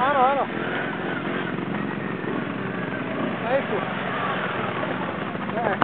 Ano, ano. Ecco. Ne.